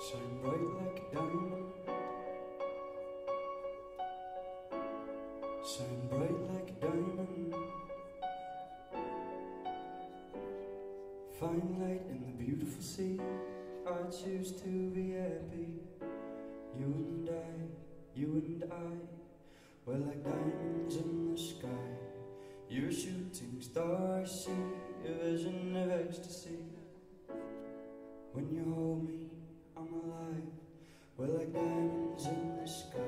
Shine bright like a diamond. Shine bright like a diamond. Find light in the beautiful sea. I choose to be happy. You and I, you and I, we're like diamonds in the sky. You're shooting star, I see a vision of ecstasy. When you hold me, I'm alive. We're like diamonds in the sky.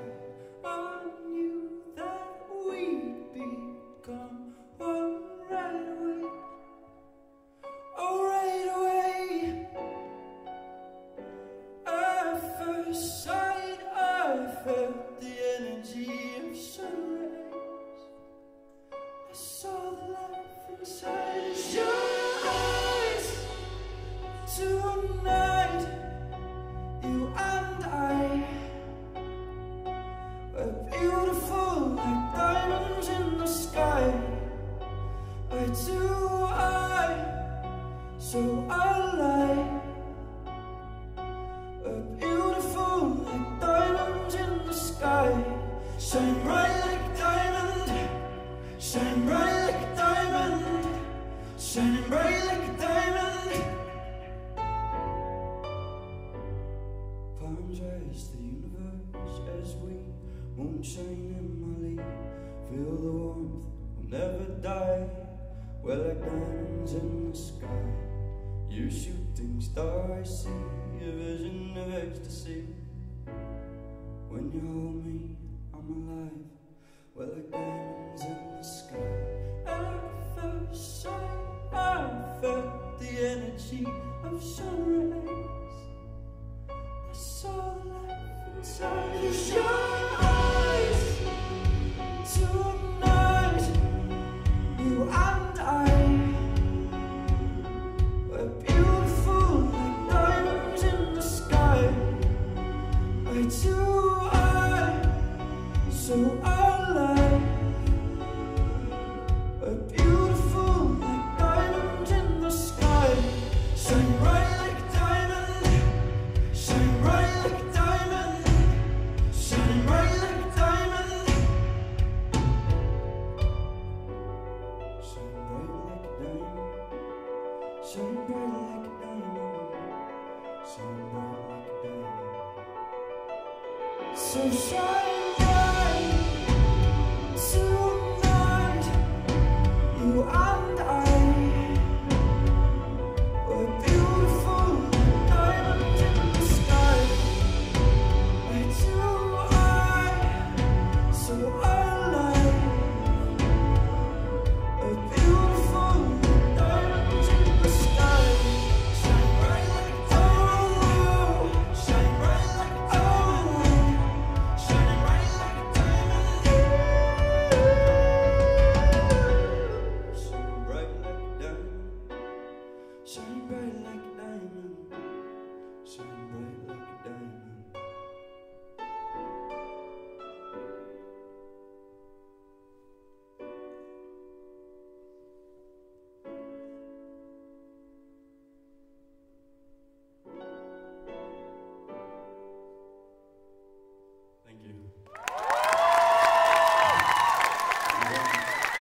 I knew that we'd become one right away. Oh, right away. At first sight, I felt the energy of sun rays. I saw the life inside your eyes. Tonight, you and I were beautiful like diamonds in the sky. I do, I, so. We're beautiful like diamonds in the sky. Shine bright like diamond. Shine bright like diamond. Shining bright like the universe as we moonshine in molly. Feel the warmth, we'll never die. We're like diamonds in the sky. You shooting star, I see a vision of ecstasy. When you hold me, I'm alive. We're like diamonds in the sky. At first sight, I felt the energy of sun so you shine eyes tonight you and I were beautiful diamonds in the sky. I too I so I bright like. So shine